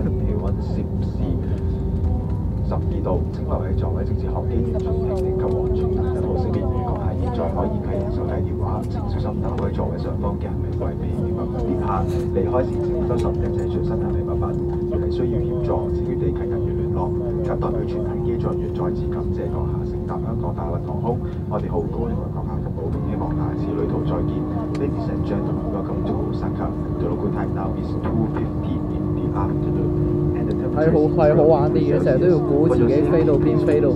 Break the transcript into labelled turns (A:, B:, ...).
A: 分，氣温摄氏十二度，请留喺座位，直至航机完全停停及安全。一部小便，如果系现在可以启用手提电话，请小心打开座位上方嘅行李柜，避免物品跌下。离开时请收拾一切随身行李物品。如系需要协助，请与地勤人员联络。及代表全体机组人员再次感谢阁下乘搭香港大运航空，我哋好高兴为阁下服务，希望下次旅途再见。Ladies and gentlemen, welcome to Osaka. The local time now is 2:15 in the afternoon.
B: 係好係好玩啲嘅，成日都要鼓自己飛到邊飛到。